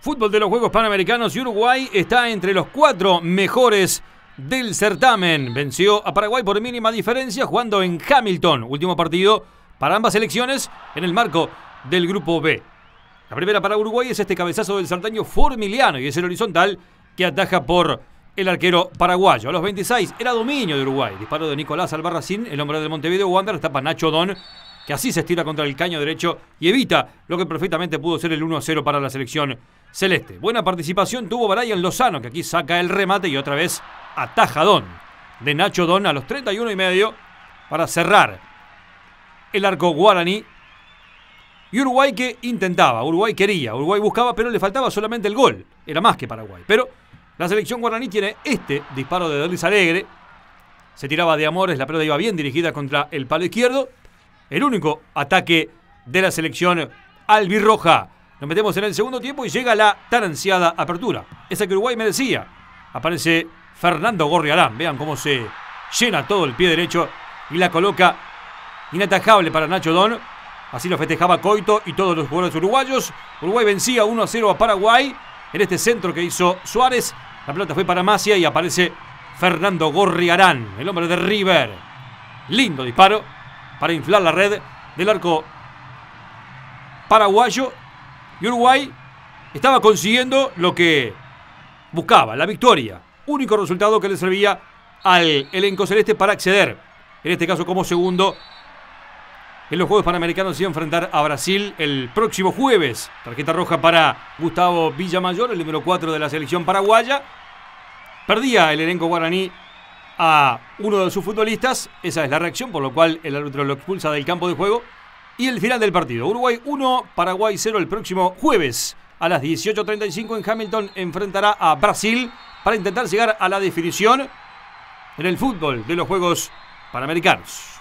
Fútbol de los Juegos Panamericanos y Uruguay está entre los cuatro mejores del certamen. Venció a Paraguay por mínima diferencia jugando en Hamilton. Último partido para ambas selecciones en el marco del Grupo B. La primera para Uruguay es este cabezazo del saltaño Formiliano y es el horizontal que ataja por el arquero paraguayo. A los 26 era dominio de Uruguay. Disparo de Nicolás Albarracín, el hombre del Montevideo Wander, tapa Nacho Don que así se estira contra el caño derecho y evita lo que perfectamente pudo ser el 1-0 para la selección celeste. Buena participación tuvo Brian Lozano, que aquí saca el remate y otra vez ataja Don de Nacho Don a los 31 y medio para cerrar el arco guaraní. Y Uruguay que intentaba, Uruguay quería, Uruguay buscaba, pero le faltaba solamente el gol. Era más que Paraguay. Pero la selección guaraní tiene este disparo de Delis Alegre. Se tiraba de amores, la pelota iba bien dirigida contra el palo izquierdo el único ataque de la selección albirroja. Nos metemos en el segundo tiempo y llega la tan ansiada apertura. Esa que Uruguay merecía. Aparece Fernando Gorriarán. Vean cómo se llena todo el pie derecho y la coloca inatajable para Nacho Don. Así lo festejaba Coito y todos los jugadores uruguayos. Uruguay vencía 1 a 0 a Paraguay en este centro que hizo Suárez. La pelota fue para Macia y aparece Fernando Gorriarán, el hombre de River. Lindo disparo para inflar la red del arco paraguayo. Y Uruguay estaba consiguiendo lo que buscaba, la victoria. Único resultado que le servía al elenco celeste para acceder, en este caso como segundo, en los Juegos Panamericanos y enfrentar a Brasil el próximo jueves. Tarjeta roja para Gustavo Villamayor, el número 4 de la selección paraguaya. Perdía el elenco guaraní a uno de sus futbolistas. Esa es la reacción, por lo cual el árbitro lo expulsa del campo de juego. Y el final del partido. Uruguay 1, Paraguay 0 el próximo jueves. A las 18.35 en Hamilton enfrentará a Brasil para intentar llegar a la definición en el fútbol de los Juegos Panamericanos.